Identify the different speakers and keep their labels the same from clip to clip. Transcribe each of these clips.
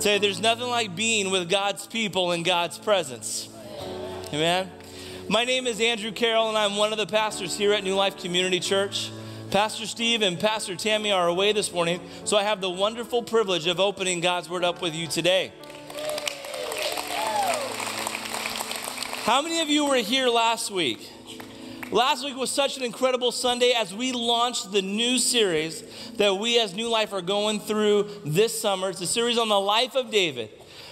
Speaker 1: Say, there's nothing like being with God's people in God's presence. Amen. My name is Andrew Carroll, and I'm one of the pastors here at New Life Community Church. Pastor Steve and Pastor Tammy are away this morning, so I have the wonderful privilege of opening God's Word up with you today. How many of you were here last week? Last week was such an incredible Sunday as we launched the new series that we as New Life are going through this summer. It's a series on the life of David,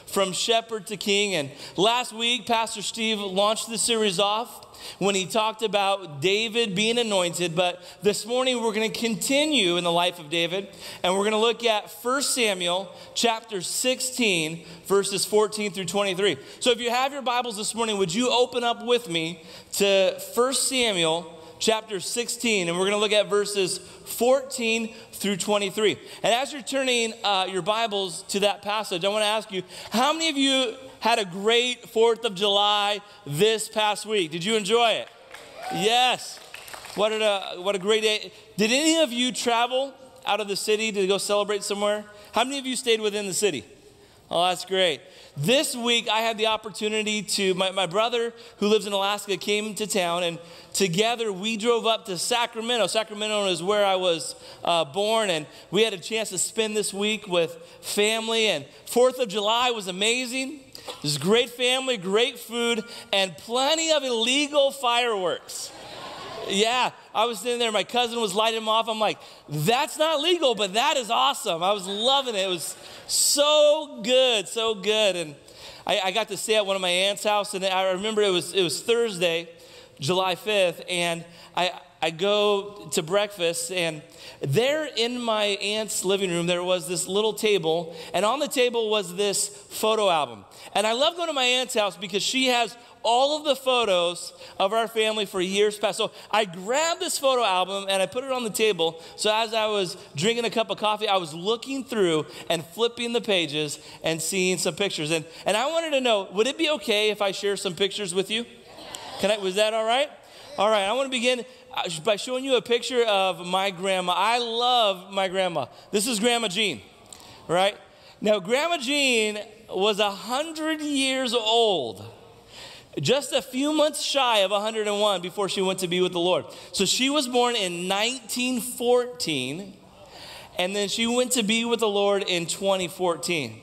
Speaker 1: from shepherd to king. And last week, Pastor Steve launched the series off when he talked about David being anointed. But this morning we're going to continue in the life of David and we're going to look at 1 Samuel chapter 16, verses 14 through 23. So if you have your Bibles this morning, would you open up with me to 1 Samuel chapter 16 and we're going to look at verses 14 through 23. And as you're turning uh, your Bibles to that passage, I want to ask you how many of you had a great 4th of July this past week. Did you enjoy it? Yes. What a, what a great day. Did any of you travel out of the city to go celebrate somewhere? How many of you stayed within the city? Oh, that's great. This week, I had the opportunity to, my, my brother who lives in Alaska came to town, and together we drove up to Sacramento. Sacramento is where I was uh, born, and we had a chance to spend this week with family. And 4th of July was amazing. There's great family, great food, and plenty of illegal fireworks. Yeah, I was sitting there, my cousin was lighting them off. I'm like, that's not legal, but that is awesome. I was loving it. It was so good, so good. And I, I got to stay at one of my aunt's house, and I remember it was, it was Thursday, July 5th, and I, I go to breakfast, and there in my aunt's living room, there was this little table, and on the table was this photo album. And I love going to my aunt's house because she has all of the photos of our family for years past. So I grabbed this photo album and I put it on the table. So as I was drinking a cup of coffee, I was looking through and flipping the pages and seeing some pictures. And, and I wanted to know would it be okay if I share some pictures with you? Can I, was that all right? All right, I want to begin uh, by showing you a picture of my grandma. I love my grandma. This is Grandma Jean, right? Now, Grandma Jean was 100 years old, just a few months shy of 101 before she went to be with the Lord. So she was born in 1914, and then she went to be with the Lord in 2014.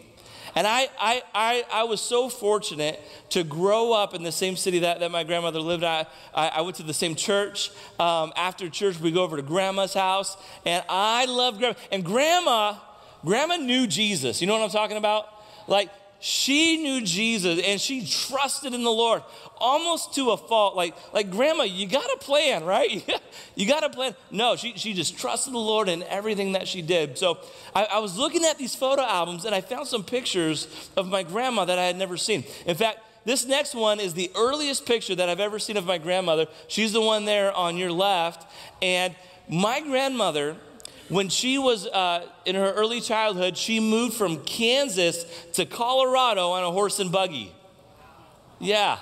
Speaker 1: And I, I, I, I, was so fortunate to grow up in the same city that, that my grandmother lived. I, I, I went to the same church. Um, after church, we go over to grandma's house. And I loved grandma. And grandma, grandma knew Jesus. You know what I'm talking about? Like, she knew Jesus and she trusted in the Lord almost to a fault. Like, like grandma, you got a plan, right? you got a plan. No, she, she just trusted the Lord in everything that she did. So I, I was looking at these photo albums and I found some pictures of my grandma that I had never seen. In fact, this next one is the earliest picture that I've ever seen of my grandmother. She's the one there on your left. And my grandmother when she was uh, in her early childhood, she moved from Kansas to Colorado on a horse and buggy. Yeah.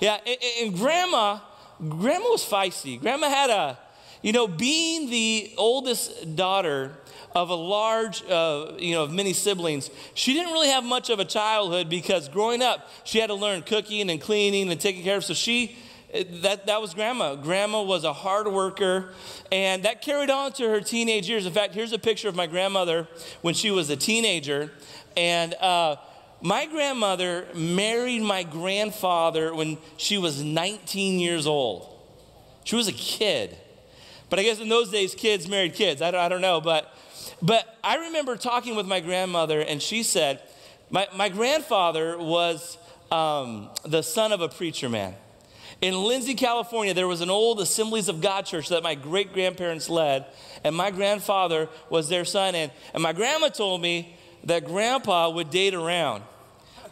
Speaker 1: Yeah. And, and grandma, grandma was feisty. Grandma had a, you know, being the oldest daughter of a large, uh, you know, of many siblings, she didn't really have much of a childhood because growing up, she had to learn cooking and cleaning and taking care of. So she, that, that was grandma. Grandma was a hard worker, and that carried on to her teenage years. In fact, here's a picture of my grandmother when she was a teenager. And uh, my grandmother married my grandfather when she was 19 years old. She was a kid. But I guess in those days, kids married kids. I don't, I don't know. But, but I remember talking with my grandmother, and she said, My, my grandfather was um, the son of a preacher man. In Lindsay, California, there was an old Assemblies of God church that my great grandparents led, and my grandfather was their son. And, and my grandma told me that grandpa would date around.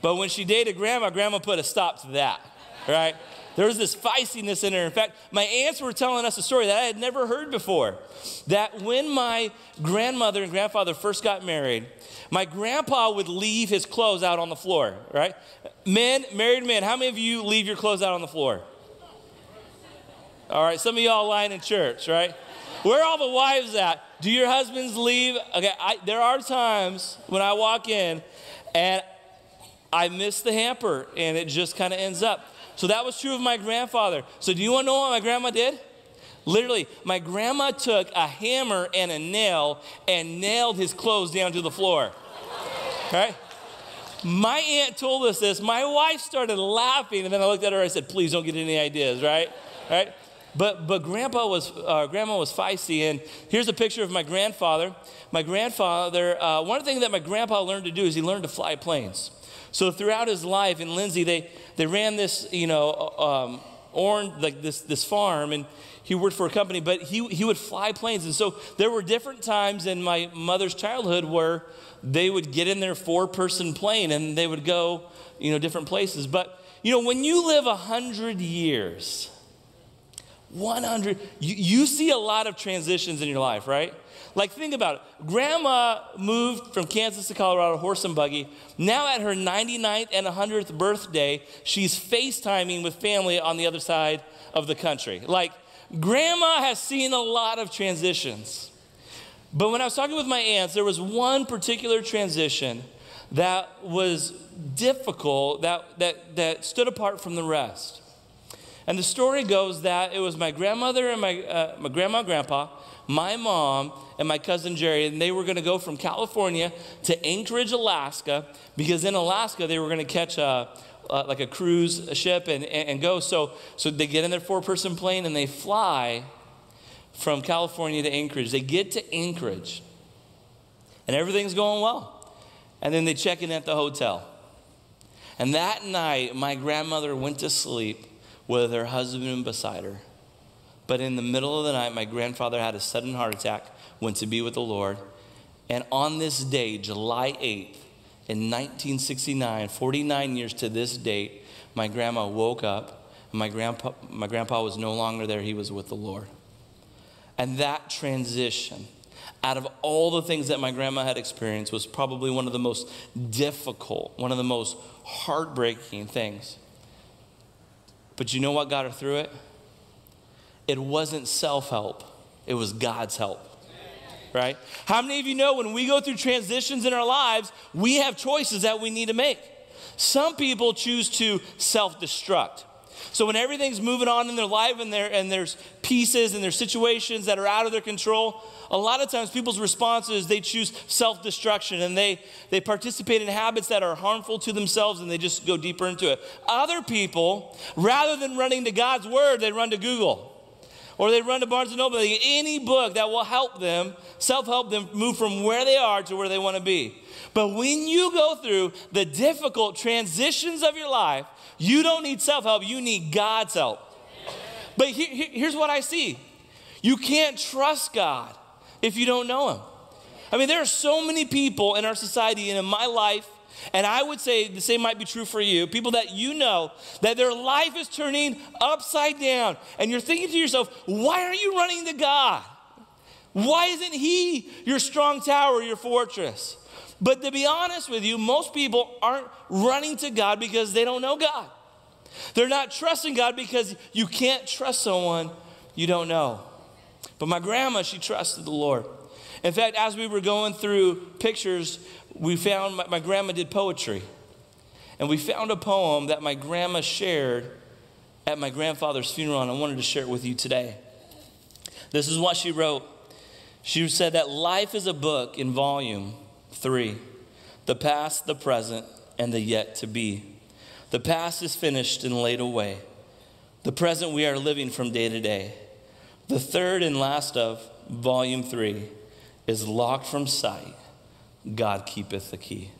Speaker 1: But when she dated grandma, grandma put a stop to that, right? There was this feistiness in her. In fact, my aunts were telling us a story that I had never heard before. That when my grandmother and grandfather first got married, my grandpa would leave his clothes out on the floor, right? Men, married men, how many of you leave your clothes out on the floor? All right, some of y'all lying in church, right? Where are all the wives at? Do your husbands leave? Okay, I, there are times when I walk in and I miss the hamper and it just kind of ends up. So that was true of my grandfather. So do you want to know what my grandma did? Literally, my grandma took a hammer and a nail and nailed his clothes down to the floor. Right? My aunt told us this. My wife started laughing, and then I looked at her. I said, "Please don't get any ideas." Right? Right? But but Grandpa was uh, Grandma was feisty, and here's a picture of my grandfather. My grandfather. Uh, one of the things that my grandpa learned to do is he learned to fly planes. So throughout his life in Lindsay, they they ran this you know um, orange like this this farm, and he worked for a company, but he, he would fly planes. And so there were different times in my mother's childhood where they would get in their four person plane and they would go, you know, different places. But, you know, when you live a 100 years, 100, you, you see a lot of transitions in your life, right? Like, think about it. Grandma moved from Kansas to Colorado, horse and buggy. Now, at her 99th and 100th birthday, she's FaceTiming with family on the other side of the country. Like, Grandma has seen a lot of transitions. But when I was talking with my aunts, there was one particular transition that was difficult, that, that, that stood apart from the rest. And the story goes that it was my grandmother and my, uh, my grandma and grandpa, my mom, and my cousin Jerry, and they were going to go from California to Anchorage, Alaska, because in Alaska they were going to catch a, like a cruise ship and, and, and go. So, so they get in their four person plane and they fly from California to Anchorage. They get to Anchorage and everything's going well. And then they check in at the hotel. And that night, my grandmother went to sleep with her husband beside her. But in the middle of the night, my grandfather had a sudden heart attack, went to be with the Lord. And on this day, July 8th, in 1969, 49 years to this date, my grandma woke up. My grandpa, my grandpa was no longer there, he was with the Lord. And that transition, out of all the things that my grandma had experienced, was probably one of the most difficult, one of the most heartbreaking things. But you know what got her through it? It wasn't self help, it was God's help right? How many of you know when we go through transitions in our lives, we have choices that we need to make? Some people choose to self destruct. So when everything's moving on in their life and, and there's pieces and there's situations that are out of their control, a lot of times people's response is they choose self destruction and they, they participate in habits that are harmful to themselves and they just go deeper into it. Other people, rather than running to God's word, they run to Google or they run to Barnes and Noble. They get any book that will help them, self help them move from where they are to where they want to be. But when you go through the difficult transitions of your life, you don't need self help, you need God's help. But here's what I see you can't trust God if you don't know Him. I mean, there are so many people in our society and in my life and I would say the same might be true for you. People that you know that their life is turning upside down. And you're thinking to yourself, why are you running to God? Why isn't He your strong tower, your fortress? But to be honest with you, most people aren't running to God because they don't know God. They're not trusting God because you can't trust someone you don't know. But my grandma, she trusted the Lord. In fact, as we were going through pictures we found my, my grandma did poetry. And we found a poem that my grandma shared at my grandfather's funeral, and I wanted to share it with you today. This is what she wrote. She said that life is a book in volume three the past, the present, and the yet to be. The past is finished and laid away. The present we are living from day to day. The third and last of volume three is locked from sight God keepeth the key.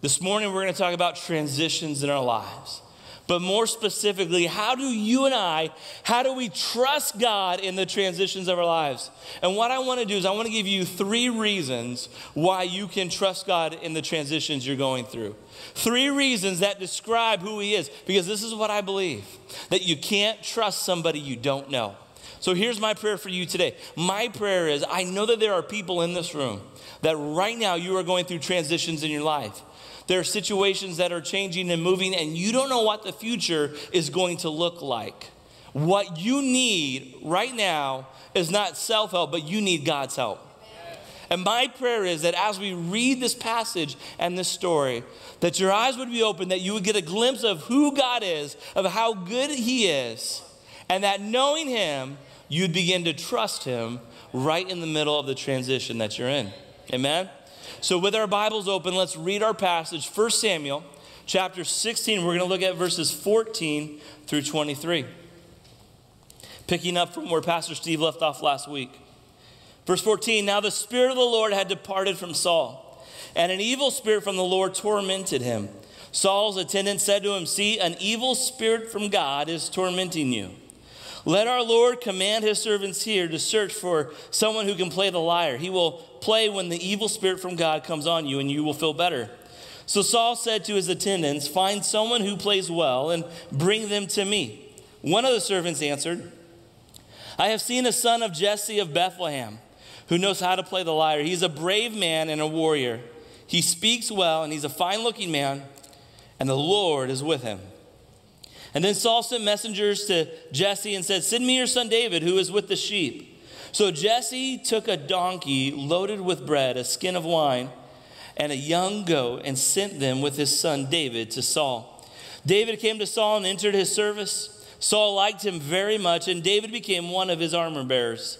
Speaker 1: This morning, we're going to talk about transitions in our lives. But more specifically, how do you and I, how do we trust God in the transitions of our lives? And what I want to do is, I want to give you three reasons why you can trust God in the transitions you're going through. Three reasons that describe who He is. Because this is what I believe that you can't trust somebody you don't know. So here's my prayer for you today. My prayer is I know that there are people in this room that right now you are going through transitions in your life. There are situations that are changing and moving, and you don't know what the future is going to look like. What you need right now is not self help, but you need God's help. And my prayer is that as we read this passage and this story, that your eyes would be open, that you would get a glimpse of who God is, of how good He is, and that knowing Him, you'd begin to trust Him right in the middle of the transition that you're in. Amen? So, with our Bibles open, let's read our passage, 1 Samuel chapter 16. We're going to look at verses 14 through 23. Picking up from where Pastor Steve left off last week. Verse 14 Now the Spirit of the Lord had departed from Saul, and an evil spirit from the Lord tormented him. Saul's attendant said to him, See, an evil spirit from God is tormenting you. Let our Lord command his servants here to search for someone who can play the lyre. He will play when the evil spirit from God comes on you, and you will feel better. So Saul said to his attendants, Find someone who plays well and bring them to me. One of the servants answered, I have seen a son of Jesse of Bethlehem who knows how to play the lyre. He's a brave man and a warrior. He speaks well, and he's a fine looking man, and the Lord is with him. And then Saul sent messengers to Jesse and said, Send me your son David, who is with the sheep. So Jesse took a donkey loaded with bread, a skin of wine, and a young goat, and sent them with his son David to Saul. David came to Saul and entered his service. Saul liked him very much, and David became one of his armor bearers.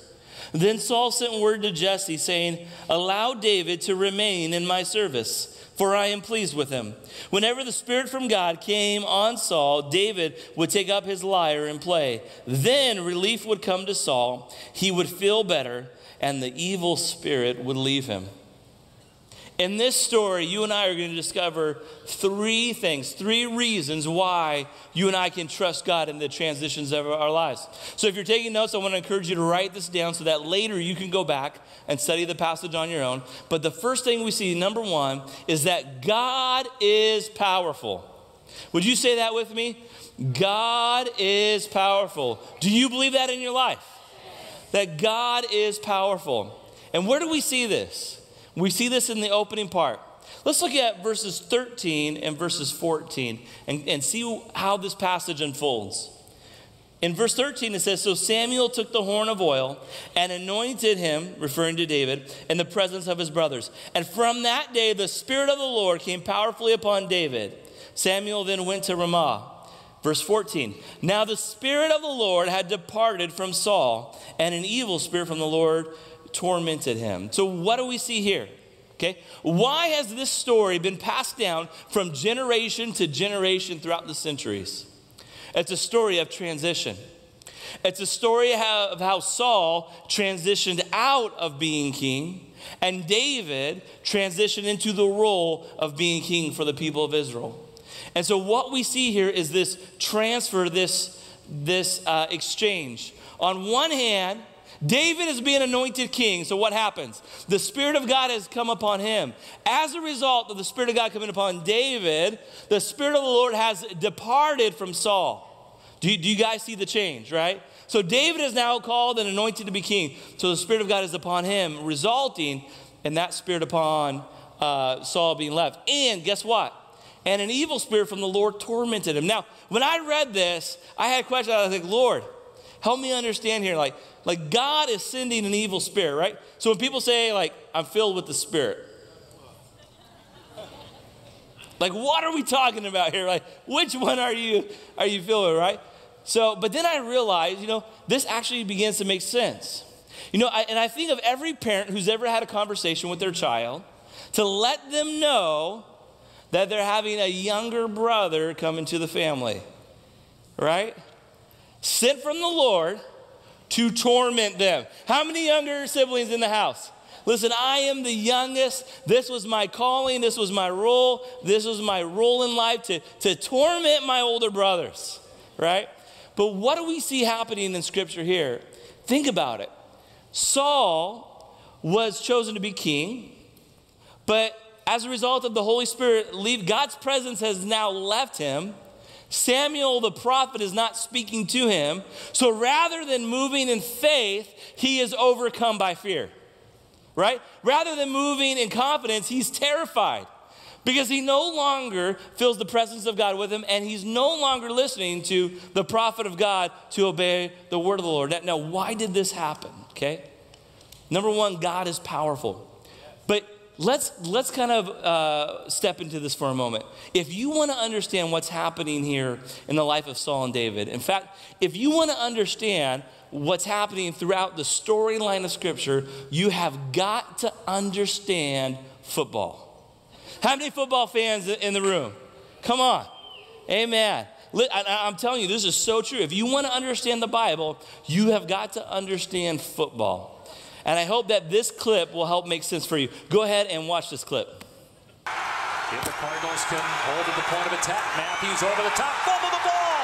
Speaker 1: Then Saul sent word to Jesse, saying, Allow David to remain in my service, for I am pleased with him. Whenever the Spirit from God came on Saul, David would take up his lyre and play. Then relief would come to Saul, he would feel better, and the evil spirit would leave him. In this story, you and I are going to discover three things, three reasons why you and I can trust God in the transitions of our lives. So, if you're taking notes, I want to encourage you to write this down so that later you can go back and study the passage on your own. But the first thing we see, number one, is that God is powerful. Would you say that with me? God is powerful. Do you believe that in your life? That God is powerful. And where do we see this? We see this in the opening part. Let's look at verses 13 and verses 14 and, and see how this passage unfolds. In verse 13, it says So Samuel took the horn of oil and anointed him, referring to David, in the presence of his brothers. And from that day, the Spirit of the Lord came powerfully upon David. Samuel then went to Ramah. Verse 14 Now the Spirit of the Lord had departed from Saul, and an evil spirit from the Lord tormented him. So, what do we see here? Okay, why has this story been passed down from generation to generation throughout the centuries? It's a story of transition. It's a story of how Saul transitioned out of being king and David transitioned into the role of being king for the people of Israel. And so, what we see here is this transfer, this, this uh, exchange. On one hand, David is being anointed king. So what happens? The Spirit of God has come upon him. As a result of the Spirit of God coming upon David, the Spirit of the Lord has departed from Saul. Do you, do you guys see the change, right? So David is now called and anointed to be king. So the Spirit of God is upon him, resulting in that Spirit upon uh, Saul being left. And guess what? And an evil spirit from the Lord tormented him. Now, when I read this, I had questions. I was like, Lord, help me understand here. Like, like God is sending an evil spirit, right? So when people say, like, I'm filled with the Spirit, like, what are we talking about here? Like, which one are you are you feeling, right? So, but then I realized, you know, this actually begins to make sense. You know, I, and I think of every parent who's ever had a conversation with their child to let them know that they're having a younger brother come into the family, right? Sent from the Lord to torment them. How many younger siblings in the house? Listen, I am the youngest. This was my calling. This was my role. This was my role in life to, to torment my older brothers, right? But what do we see happening in Scripture here? Think about it. Saul was chosen to be king, but as a result of the Holy Spirit leave, God's presence has now left him. Samuel the prophet is not speaking to him. So rather than moving in faith, he is overcome by fear, right? Rather than moving in confidence, he's terrified. because he no longer feels the presence of God with him and he's no longer listening to the prophet of God to obey the word of the Lord. Now, why did this happen? Okay. Number one, God is powerful. But let's, let's kind of uh, step into this for a moment. If you want to understand what's happening here in the life of Saul and David, in fact, if you want to understand what's happening throughout the storyline of Scripture, you have got to understand football. How many football fans in the room? Come on. Amen. I'm telling you, this is so true. If you want to understand the Bible, you have got to understand football. And I hope that this clip will help make sense for you. Go ahead and watch this clip.
Speaker 2: If the Cardinals can hold at the point of attack, Mathews over the top, fumble the ball!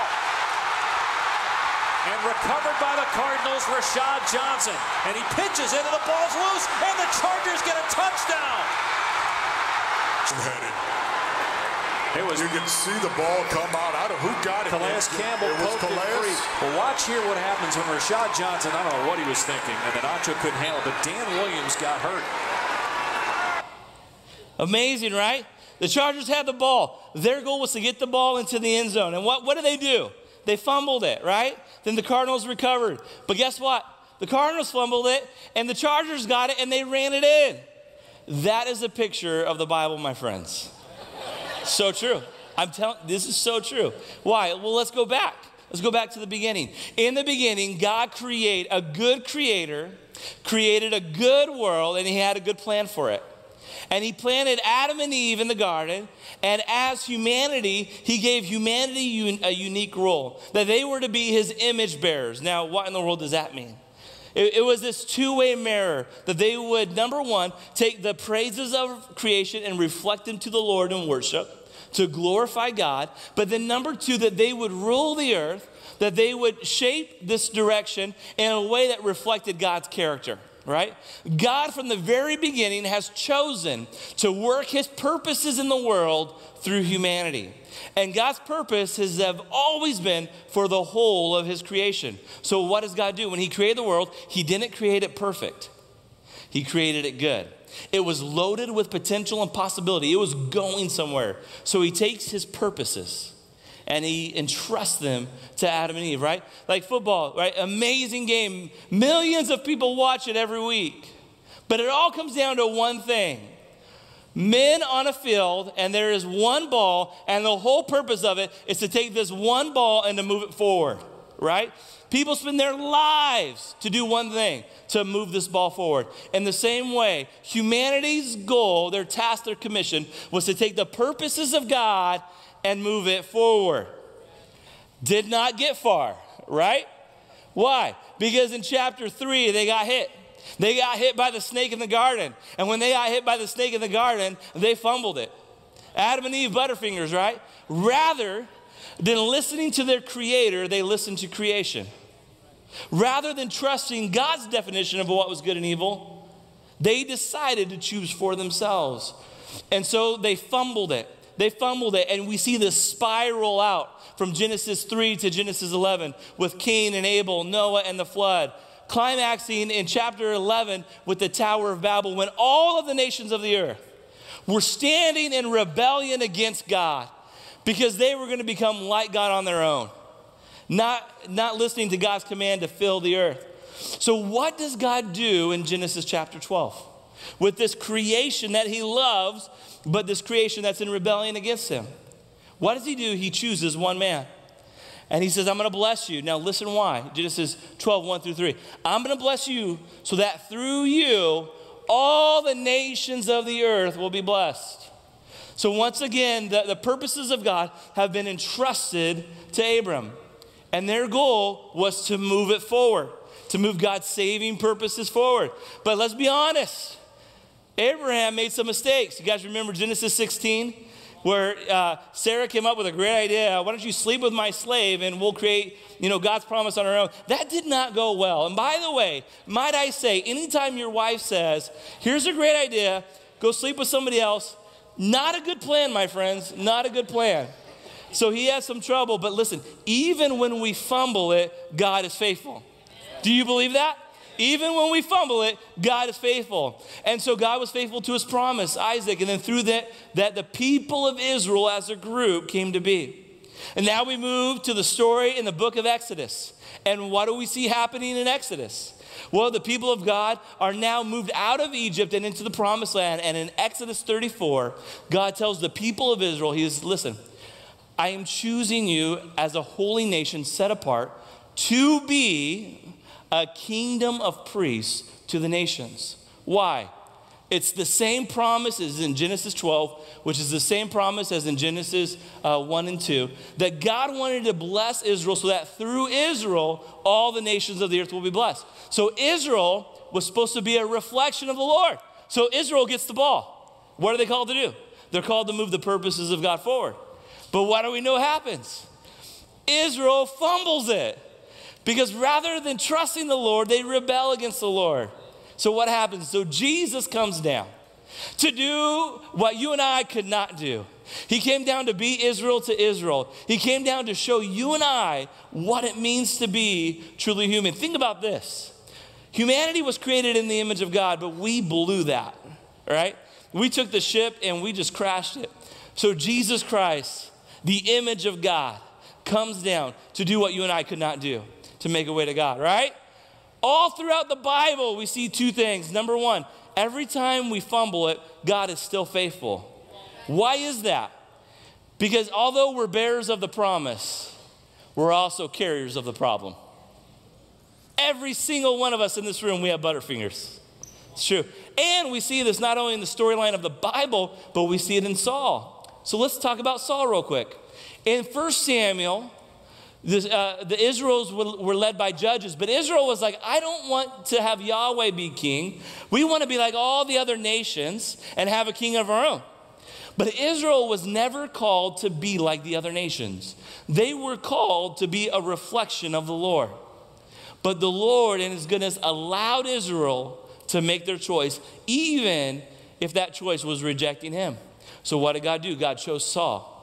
Speaker 2: And recovered by the Cardinals, Rashad Johnson. And he pitches into the ball's loose, and the Chargers get a touchdown!
Speaker 3: Headed. It was, you can see the ball come out. I don't who got it.
Speaker 2: Calais Campbell it was Calais. It free. Well, watch here what happens when Rashad Johnson, I don't know what he was thinking, and then Acho couldn't handle it, but Dan Williams got hurt.
Speaker 1: Amazing, right? The Chargers had the ball. Their goal was to get the ball into the end zone. And what, what did they do? They fumbled it, right? Then the Cardinals recovered. But guess what? The Cardinals fumbled it, and the Chargers got it, and they ran it in. That is a picture of the Bible, my friends. So true. I'm telling this is so true. Why? Well, let's go back. Let's go back to the beginning. In the beginning, God created a good creator, created a good world, and he had a good plan for it. And he planted Adam and Eve in the garden, and as humanity, he gave humanity a unique role that they were to be his image bearers. Now, what in the world does that mean? It, it was this two way mirror that they would, number one, take the praises of creation and reflect them to the Lord in worship to glorify God. But then, number two, that they would rule the earth, that they would shape this direction in a way that reflected God's character right? God, from the very beginning, has chosen to work his purposes in the world through humanity. And God's purpose has always been for the whole of his creation. So what does God do? When he created the world, he didn't create it perfect. He created it good. It was loaded with potential and possibility. It was going somewhere. So he takes his purposes and he entrusts them to Adam and Eve, right? Like football, right? Amazing game. Millions of people watch it every week. But it all comes down to one thing men on a field, and there is one ball, and the whole purpose of it is to take this one ball and to move it forward, right? People spend their lives to do one thing to move this ball forward. In the same way, humanity's goal, their task, their commission, was to take the purposes of God and move it forward. Did not get far, right? Why? Because in chapter three, they got hit. They got hit by the snake in the garden. And when they got hit by the snake in the garden, they fumbled it. Adam and Eve, Butterfingers, right? Rather than listening to their creator, they listened to creation. Rather than trusting God's definition of what was good and evil, they decided to choose for themselves. And so they fumbled it. They fumbled it, and we see this spiral out from Genesis 3 to Genesis 11 with Cain and Abel, Noah and the flood, climaxing in chapter 11 with the Tower of Babel when all of the nations of the earth were standing in rebellion against God because they were going to become like God on their own, not, not listening to God's command to fill the earth. So, what does God do in Genesis chapter 12? With this creation that He loves, but this creation that's in rebellion against Him. What does He do? He chooses one man. And he says, I'm going to bless you. Now, listen why. Genesis 12, 1 through 3. I'm going to bless you so that through you, all the nations of the earth will be blessed. So, once again, the, the purposes of God have been entrusted to Abram. And their goal was to move it forward, to move God's saving purposes forward. But let's be honest Abraham made some mistakes. You guys remember Genesis 16? Where uh, Sarah came up with a great idea. Why don't you sleep with my slave and we'll create, you know, God's promise on our own. That did not go well. And by the way, might I say, anytime your wife says, here's a great idea, go sleep with somebody else, not a good plan, my friends, not a good plan. So he has some trouble, but listen, even when we fumble it, God is faithful. Do you believe that? Even when we fumble it, God is faithful. And so God was faithful to his promise, Isaac, and then through that, that the people of Israel as a group came to be. And now we move to the story in the book of Exodus. And what do we see happening in Exodus? Well, the people of God are now moved out of Egypt and into the promised land. And in Exodus 34, God tells the people of Israel, He says, Listen, I am choosing you as a holy nation set apart to be a kingdom of priests to the nations. Why? It's the same promise as in Genesis 12, which is the same promise as in Genesis uh, 1 and 2, that God wanted to bless Israel so that through Israel, all the nations of the earth will be blessed. So Israel was supposed to be a reflection of the Lord. So Israel gets the ball. What are they called to do? They're called to move the purposes of God forward. But what do we know happens? Israel fumbles it. Because rather than trusting the Lord, they rebel against the Lord. So what happens? So Jesus comes down to do what you and I could not do. He came down to be Israel to Israel. He came down to show you and I what it means to be truly human. Think about this humanity was created in the image of God, but we blew that, right? We took the ship and we just crashed it. So Jesus Christ, the image of God, comes down to do what you and I could not do to make a way to God, right? All throughout the Bible, we see two things. Number one, every time we fumble it, God is still faithful. Why is that? Because although we're bearers of the promise, we're also carriers of the problem. Every single one of us in this room, we have butterfingers. It's true. And we see this not only in the storyline of the Bible, but we see it in Saul. So let's talk about Saul real quick. In 1 Samuel this, uh, the Israels were, were led by judges, but Israel was like, I don't want to have Yahweh be king. We want to be like all the other nations and have a king of our own. But Israel was never called to be like the other nations. They were called to be a reflection of the Lord. But the Lord, in His goodness, allowed Israel to make their choice, even if that choice was rejecting Him. So, what did God do? God chose Saul.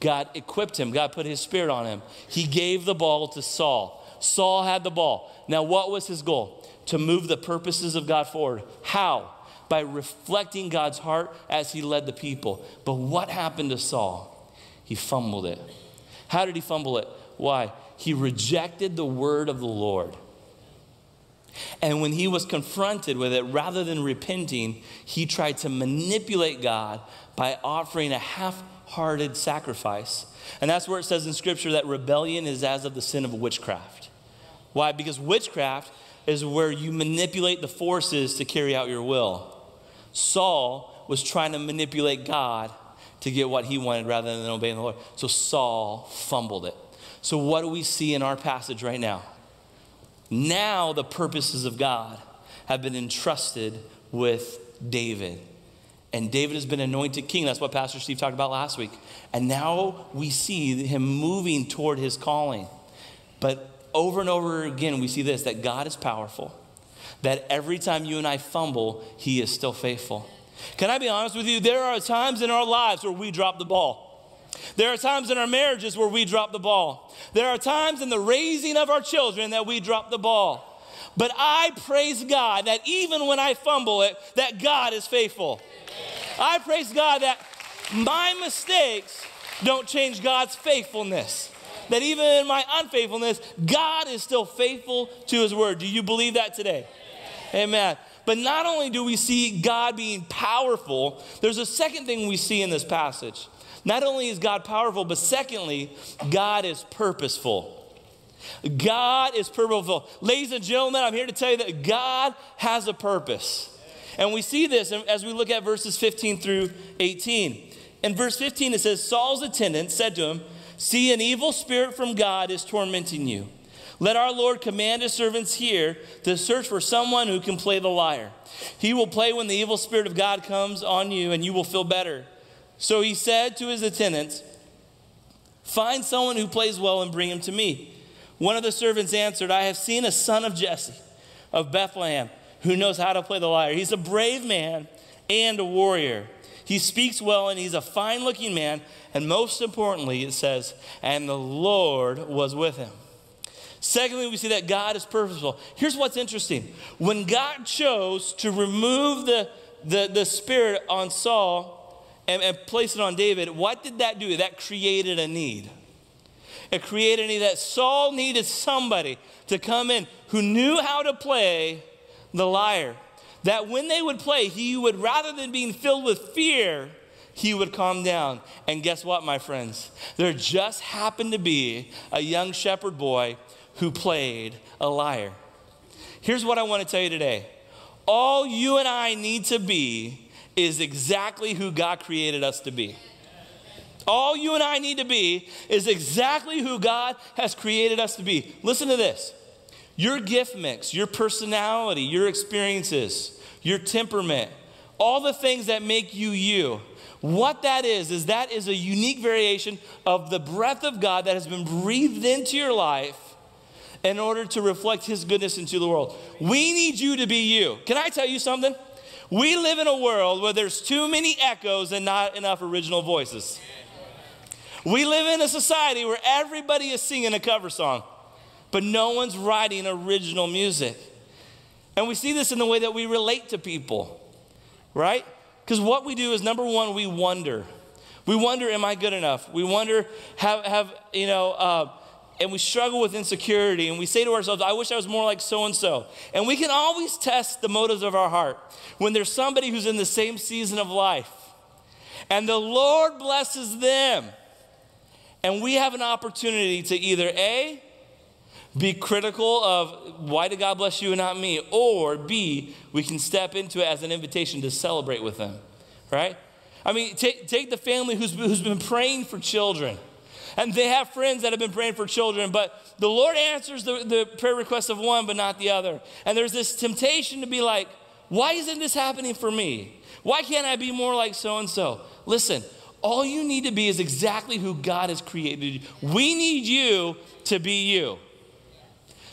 Speaker 1: God equipped him, God put his spirit on him. He gave the ball to Saul. Saul had the ball. Now, what was his goal? To move the purposes of God forward. How? By reflecting God's heart as he led the people. But what happened to Saul? He fumbled it. How did he fumble it? Why? He rejected the word of the Lord. And when he was confronted with it, rather than repenting, he tried to manipulate God by offering a half hearted sacrifice. And that's where it says in Scripture that rebellion is as of the sin of witchcraft. Why? Because witchcraft is where you manipulate the forces to carry out your will. Saul was trying to manipulate God to get what he wanted rather than obeying the Lord. So Saul fumbled it. So, what do we see in our passage right now? Now, the purposes of God have been entrusted with David. And David has been anointed king. That's what Pastor Steve talked about last week. And now we see him moving toward his calling. But over and over again, we see this that God is powerful, that every time you and I fumble, he is still faithful. Can I be honest with you? There are times in our lives where we drop the ball. There are times in our marriages where we drop the ball. There are times in the raising of our children that we drop the ball. But I praise God that even when I fumble it, that God is faithful. I praise God that my mistakes don't change God's faithfulness. That even in my unfaithfulness, God is still faithful to his word. Do you believe that today? Amen. But not only do we see God being powerful, there's a second thing we see in this passage. Not only is God powerful, but secondly, God is purposeful. God is purposeful. Ladies and gentlemen, I'm here to tell you that God has a purpose. And we see this as we look at verses 15 through 18. In verse 15, it says, Saul's attendant said to him, See, an evil spirit from God is tormenting you. Let our Lord command his servants here to search for someone who can play the lyre. He will play when the evil spirit of God comes on you, and you will feel better. So he said to his attendants, Find someone who plays well and bring him to me. One of the servants answered, I have seen a son of Jesse of Bethlehem who knows how to play the lyre. He's a brave man and a warrior. He speaks well and he's a fine looking man. And most importantly, it says, and the Lord was with him. Secondly, we see that God is purposeful. Here's what's interesting when God chose to remove the, the, the spirit on Saul and, and place it on David, what did that do? That created a need. It created a need that Saul needed somebody to come in who knew how to play the lyre. That when they would play, he would, rather than being filled with fear, he would calm down. And guess what, my friends? There just happened to be a young shepherd boy who played a lyre. Here's what I want to tell you today all you and I need to be is exactly who God created us to be. All you and I need to be is exactly who God has created us to be. Listen to this your gift mix, your personality, your experiences, your temperament, all the things that make you you. What that is, is that is a unique variation of the breath of God that has been breathed into your life in order to reflect His goodness into the world. We need you to be you. Can I tell you something? We live in a world where there's too many echoes and not enough original voices. We live in a society where everybody is singing a cover song, but no one's writing original music. And we see this in the way that we relate to people, right? Because what we do is number one, we wonder. We wonder, am I good enough? We wonder, have, have you know, uh, and we struggle with insecurity and we say to ourselves, I wish I was more like so and so. And we can always test the motives of our heart when there's somebody who's in the same season of life and the Lord blesses them. And we have an opportunity to either A, be critical of why did God bless you and not me, or B, we can step into it as an invitation to celebrate with them, right? I mean, take, take the family who's, who's been praying for children and they have friends that have been praying for children, but the Lord answers the, the prayer request of one, but not the other. And there's this temptation to be like, why isn't this happening for me? Why can't I be more like so and so? Listen, all you need to be is exactly who God has created you. We need you to be you.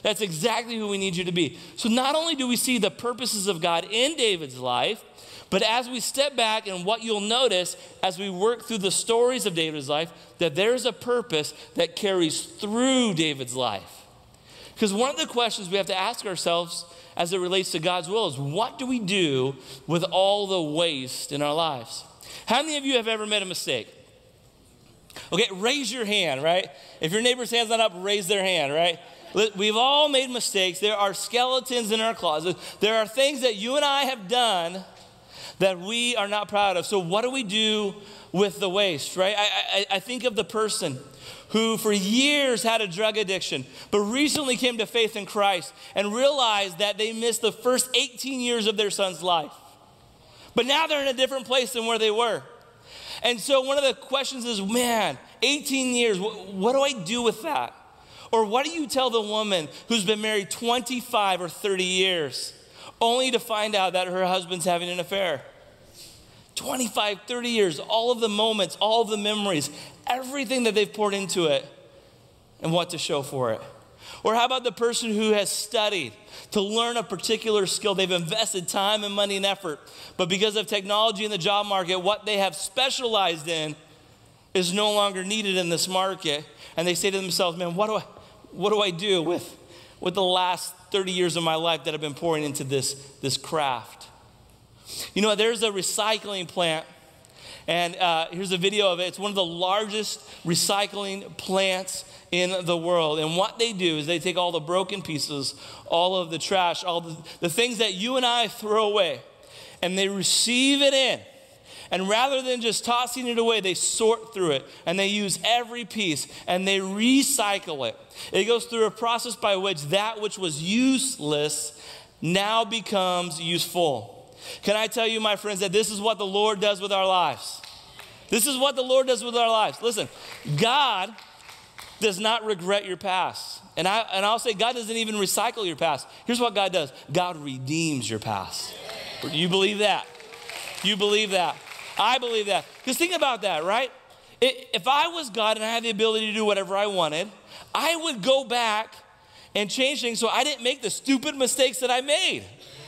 Speaker 1: That's exactly who we need you to be. So, not only do we see the purposes of God in David's life, but as we step back, and what you'll notice as we work through the stories of David's life, that there's a purpose that carries through David's life. Because one of the questions we have to ask ourselves as it relates to God's will is what do we do with all the waste in our lives? How many of you have ever made a mistake? Okay, raise your hand, right? If your neighbor's hand's not up, raise their hand, right? We've all made mistakes. There are skeletons in our closet. There are things that you and I have done that we are not proud of. So, what do we do with the waste, right? I, I, I think of the person who for years had a drug addiction, but recently came to faith in Christ and realized that they missed the first 18 years of their son's life. But now they're in a different place than where they were. And so one of the questions is, man, 18 years, what, what do I do with that? Or what do you tell the woman who's been married 25 or 30 years? only to find out that her husband's having an affair. 25, 30 years, all of the moments, all of the memories, everything that they've poured into it, and what to show for it. Or how about the person who has studied to learn a particular skill? They've invested time and money and effort, but because of technology in the job market, what they have specialized in is no longer needed in this market. And they say to themselves, man, what do I, what do, I do with, with the last 30 years of my life that I've been pouring into this, this craft. You know, there's a recycling plant, and uh, here's a video of it. It's one of the largest recycling plants in the world. And what they do is they take all the broken pieces, all of the trash, all the, the things that you and I throw away, and they receive it in and rather than just tossing it away, they sort through it and they use every piece and they recycle it. It goes through a process by which that which was useless now becomes useful. Can I tell you, my friends, that this is what the Lord does with our lives? This is what the Lord does with our lives. Listen, God does not regret your past. And, I, and I'll say, God doesn't even recycle your past. Here's what God does God redeems your past. You believe that? You believe that? I believe that. Because think about that, right? If I was God and I had the ability to do whatever I wanted, I would go back and change things so I didn't make the stupid mistakes that I made,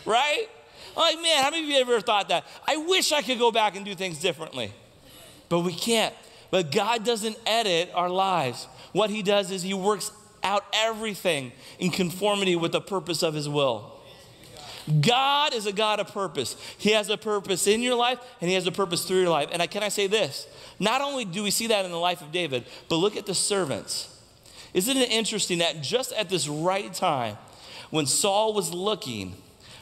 Speaker 1: right? Like, man, how many of you ever thought that? I wish I could go back and do things differently. But we can't. But God doesn't edit our lives. What He does is He works out everything in conformity with the purpose of his will. God is a God of purpose. He has a purpose in your life and He has a purpose through your life. And I, can I say this? Not only do we see that in the life of David, but look at the servants. Isn't it interesting that just at this right time, when Saul was looking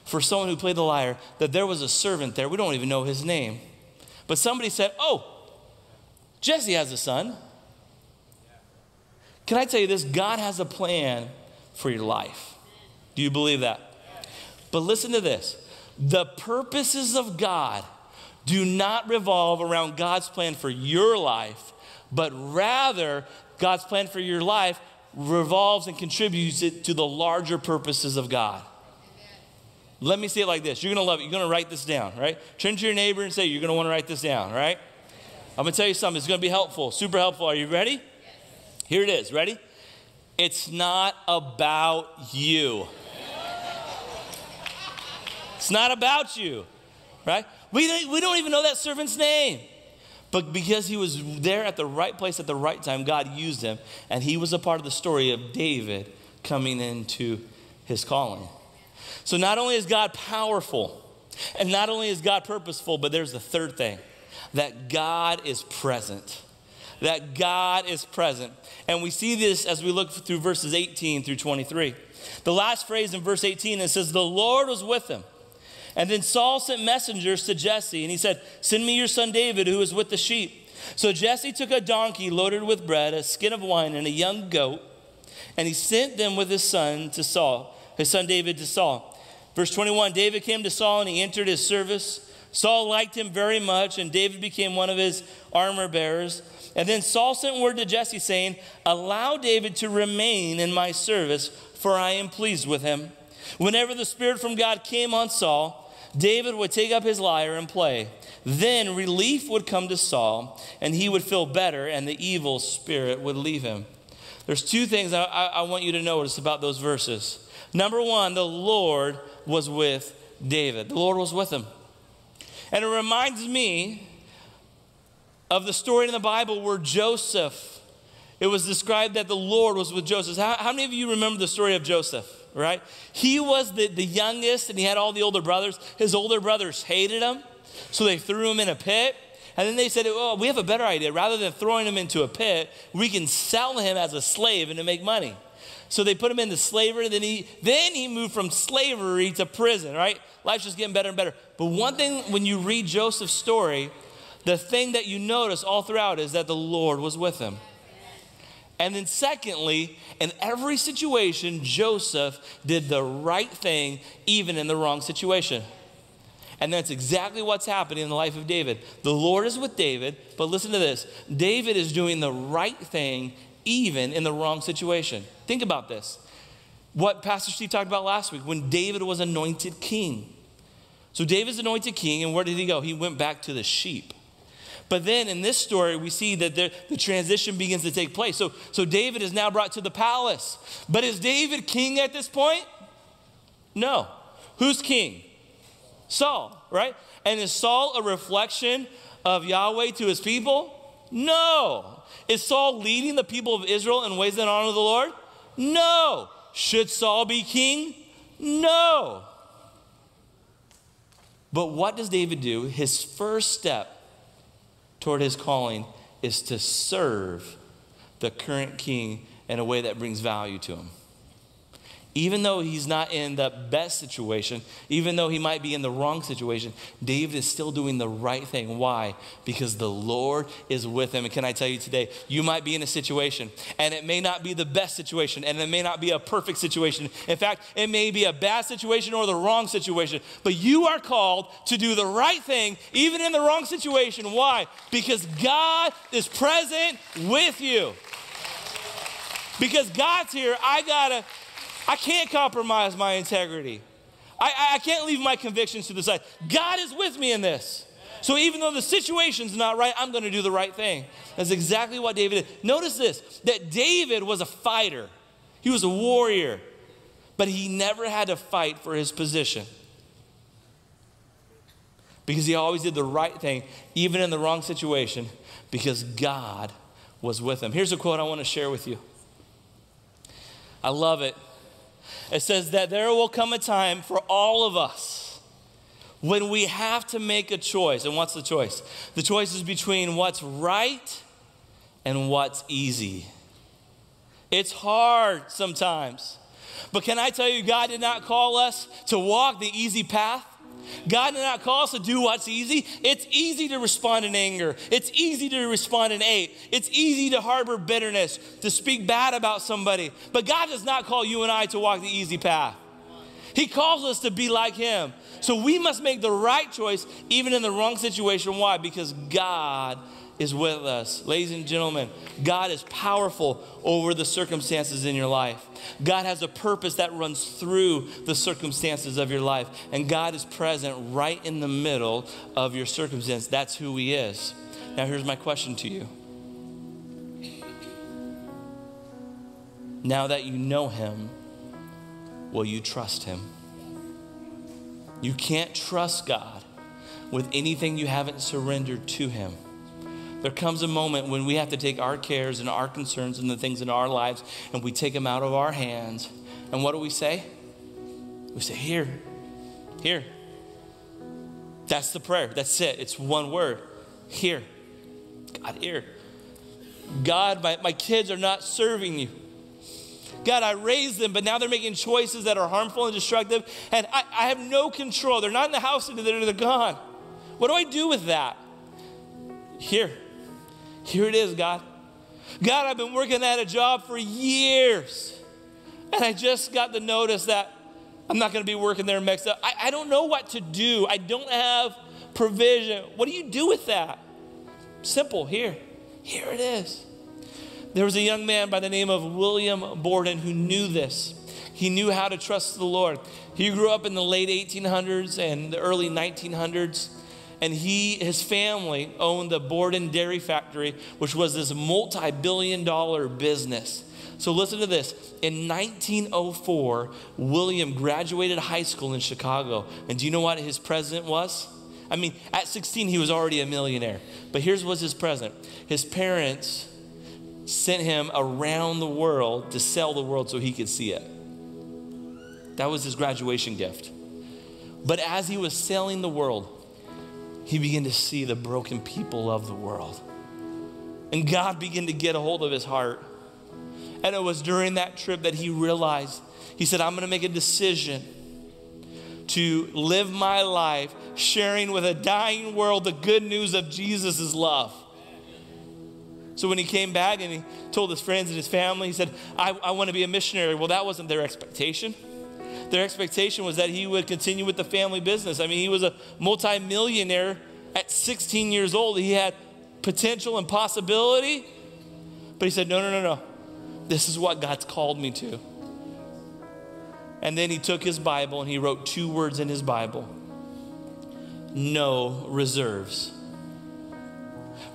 Speaker 1: for someone who played the lyre, that there was a servant there? We don't even know his name. But somebody said, Oh, Jesse has a son. Can I tell you this? God has a plan for your life. Do you believe that? But listen to this the purposes of God do not revolve around God's plan for your life, but rather God's plan for your life revolves and contributes it to the larger purposes of God. Let me say it like this. You're going to love it. You're going to write this down, right? Turn to your neighbor and say, You're going to want to write this down, right? I'm going to tell you something. It's going to be helpful, super helpful. Are you ready? Here it is. Ready? It's not about you. It's not about you, right? We don't, we don't even know that servant's name. But because he was there at the right place at the right time, God used him. And he was a part of the story of David coming into his calling. So not only is God powerful, and not only is God purposeful, but there's the third thing that God is present. That God is present. And we see this as we look through verses 18 through 23. The last phrase in verse 18 it says, The Lord was with him. And then Saul sent messengers to Jesse, and he said, Send me your son David, who is with the sheep. So Jesse took a donkey loaded with bread, a skin of wine, and a young goat, and he sent them with his son to Saul, his son David to Saul. Verse 21 David came to Saul and he entered his service. Saul liked him very much, and David became one of his armor bearers. And then Saul sent word to Jesse, saying, Allow David to remain in my service, for I am pleased with him. Whenever the Spirit from God came on Saul, David would take up his lyre and play. Then relief would come to Saul, and he would feel better, and the evil spirit would leave him. There's two things I, I, I want you to notice about those verses. Number one, the Lord was with David. The Lord was with him. And it reminds me of the story in the Bible where Joseph, it was described that the Lord was with Joseph. How, how many of you remember the story of Joseph, right? He was the, the youngest and he had all the older brothers. His older brothers hated him, so they threw him in a pit. And then they said, Oh, we have a better idea. Rather than throwing him into a pit, we can sell him as a slave and to make money. So they put him into slavery. Then he, then he moved from slavery to prison, right? Life's just getting better and better. But one thing when you read Joseph's story, the thing that you notice all throughout is that the Lord was with him. And then, secondly, in every situation, Joseph did the right thing, even in the wrong situation. And that's exactly what's happening in the life of David. The Lord is with David, but listen to this David is doing the right thing, even in the wrong situation. Think about this. What Pastor Steve talked about last week when David was anointed king. So David's anointed king, and where did he go? He went back to the sheep. But then in this story, we see that the, the, transition begins to take place. So, so David is now brought to the palace. But is David king at this point? No. Who's king? Saul, right? And is Saul a reflection of Yahweh to his people? No. Is Saul leading the people of Israel in ways that honor the Lord? No. Should Saul be king? No. But what does David do? His first step toward his calling is to serve the current king in a way that brings value to him even though he's not in the best situation, even though he might be in the wrong situation, David is still doing the right thing. Why? Because the Lord is with him. And can I tell you today, you might be in a situation, and it may not be the best situation, and it may not be a perfect situation. In fact, it may be a bad situation or the wrong situation, but you are called to do the right thing, even in the wrong situation. Why? Because God is present with you. Because God's here, I gotta I can't compromise my integrity. I, I can't leave my convictions to the side. God is with me in this. So even though the situation's not right, I'm going to do the right thing. That's exactly what David did. Notice this that David was a fighter, he was a warrior, but he never had to fight for his position because he always did the right thing, even in the wrong situation, because God was with him. Here's a quote I want to share with you I love it. It says that there will come a time for all of us when we have to make a choice. And what's the choice? The choice is between what's right and what's easy. It's hard sometimes. But can I tell you, God did not call us to walk the easy path. God did not call us to do what's easy. It's easy to respond in anger. It's easy to respond in hate. It's easy to harbor bitterness, to speak bad about somebody. But God does not call you and I to walk the easy path. He calls us to be like Him. So we must make the right choice even in the wrong situation. Why? Because God is with us. Ladies and gentlemen, God is powerful over the circumstances in your life. God has a purpose that runs through the circumstances of your life. And God is present right in the middle of your circumstance. That's who He is. Now, here's my question to you. Now that you know Him, will you trust Him? You can't trust God with anything you haven't surrendered to Him. There comes a moment when we have to take our cares and our concerns and the things in our lives and we take them out of our hands. And what do we say? We say, Here, here. That's the prayer. That's it. It's one word. Here. God, here. God, my, my kids are not serving you. God, I raised them, but now they're making choices that are harmful and destructive, and I, I have no control. They're not in the house and they're, they're gone. What do I do with that? Here. Here it is, God. God, I've been working at a job for years, and I just got the notice that I'm not going to be working there next. I, I don't know what to do. I don't have provision. What do you do with that? Simple. Here, here it is. There was a young man by the name of William Borden who knew this. He knew how to trust the Lord. He grew up in the late 1800s and the early 1900s and he his family owned the Borden Dairy Factory, which was this multi-billion dollar business. So listen to this. In 1904, William graduated high school in Chicago. And do you know what his present was? I mean, at 16, he was already a millionaire. But here's what's his present. His parents sent him around the world to sell the world so he could see it. That was his graduation gift. But as he was selling the world, he began to see the broken people of the world. And God began to get a hold of his heart. And it was during that trip that he realized, he said, I'm going to make a decision to live my life sharing with a dying world the good news of Jesus' love. So when he came back and he told his friends and his family, he said, I, I want to be a missionary. Well, that wasn't their expectation. Their expectation was that he would continue with the family business. I mean, he was a multimillionaire at 16 years old. He had potential and possibility. But he said, No, no, no, no. This is what God's called me to. And then he took his Bible and he wrote two words in his Bible no reserves.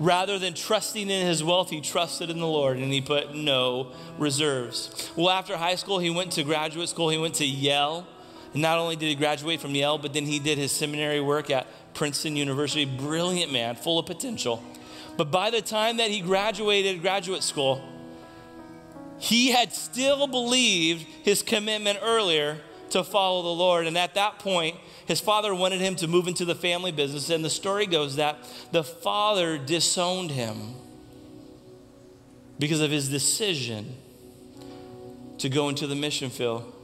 Speaker 1: Rather than trusting in his wealth, he trusted in the Lord and he put no reserves. Well, after high school, he went to graduate school. He went to Yale. And not only did he graduate from Yale, but then he did his seminary work at Princeton University. Brilliant man, full of potential. But by the time that he graduated graduate school, he had still believed his commitment earlier to follow the Lord. And at that point, his father wanted him to move into the family business, and the story goes that the father disowned him because of his decision to go into the mission field.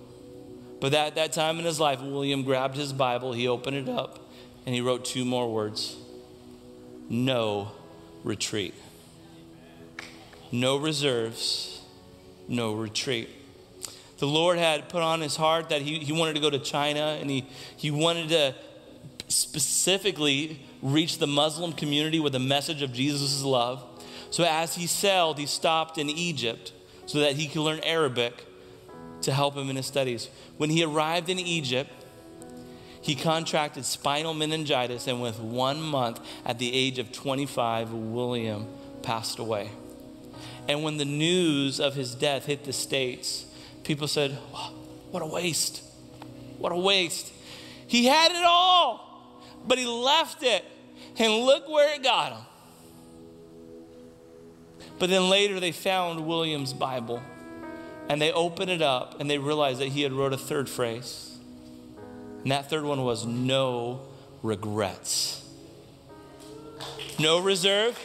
Speaker 1: But at that time in his life, William grabbed his Bible, he opened it up, and he wrote two more words No retreat. No reserves, no retreat the Lord had put on his heart that he, he wanted to go to China and he, he wanted to specifically reach the Muslim community with the message of Jesus' love. So as he sailed, he stopped in Egypt so that he could learn Arabic to help him in his studies. When he arrived in Egypt, he contracted spinal meningitis, and with one month at the age of 25, William passed away. And when the news of his death hit the States, people said, What a waste. What a waste. He had it all, but he left it. And look where it got him. But then later they found William's Bible. And they opened it up and they realized that he had wrote a third phrase. And that third one was no regrets. No reserve,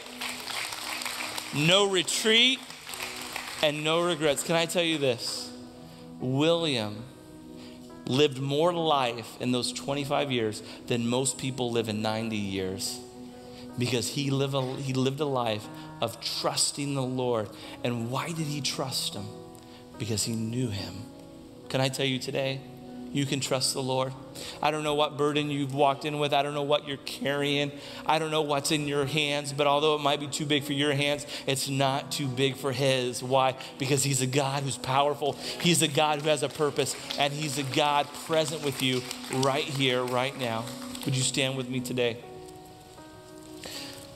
Speaker 1: no retreat, and no regrets. Can I tell you this? William lived more life in those 25 years than most people live in 90 years because he lived a, he lived a life of trusting the Lord. And why did he trust him? Because he knew him. Can I tell you today? You can trust the Lord. I don't know what burden you've walked in with. I don't know what you're carrying. I don't know what's in your hands, but although it might be too big for your hands, it's not too big for His. Why? Because He's a God who's powerful. He's a God who has a purpose, and He's a God present with you right here, right now. Would you stand with me today?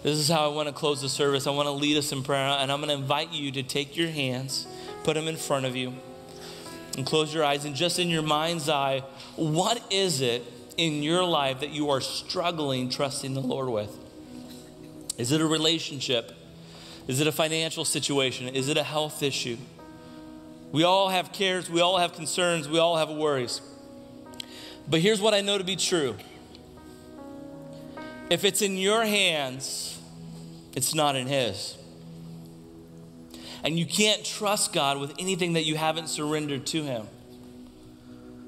Speaker 1: This is how I want to close the service. I want to lead us in prayer, and I'm going to invite you to take your hands, put them in front of you, and close your eyes. And just in your mind's eye, what is it in your life that you are struggling trusting the Lord with? Is it a relationship? Is it a financial situation? Is it a health issue? We all have cares, we all have concerns, we all have worries. But here's what I know to be true if it's in your hands, it's not in His. And you can't trust God with anything that you haven't surrendered to Him.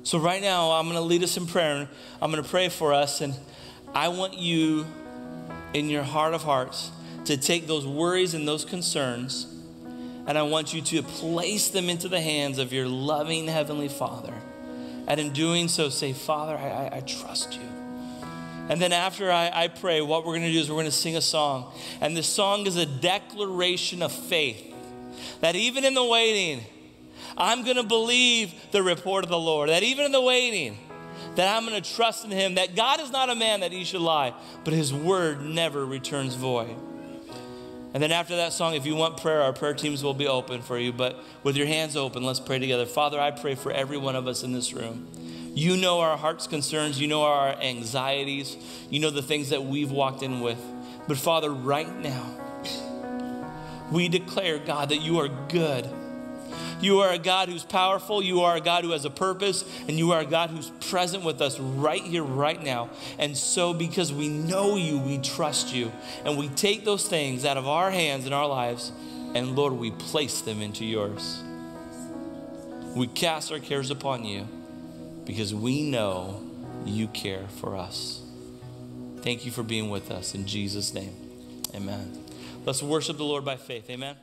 Speaker 1: So, right now, I'm going to lead us in prayer. I'm going to pray for us. And I want you, in your heart of hearts, to take those worries and those concerns, and I want you to place them into the hands of your loving Heavenly Father. And in doing so, say, Father, I, I, I trust you. And then after I, I pray, what we're going to do is we're going to sing a song. And the song is a declaration of faith that even in the waiting, I'm going to believe the report of the Lord. That even in the waiting, that I'm going to trust in Him. That God is not a man that He should lie, but His word never returns void. And then after that song, if you want prayer, our prayer teams will be open for you. But with your hands open, let's pray together. Father, I pray for every one of us in this room. You know our heart's concerns. You know our anxieties. You know the things that we've walked in with. But Father, right now, we declare, God, that you are good. You are a God who's powerful. You are a God who has a purpose. And you are a God who's present with us right here, right now. And so, because we know you, we trust you. And we take those things out of our hands and our lives. And Lord, we place them into yours. We cast our cares upon you because we know you care for us. Thank you for being with us in Jesus' name. Amen. Let's worship the Lord by faith. Amen.